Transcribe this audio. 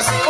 Cause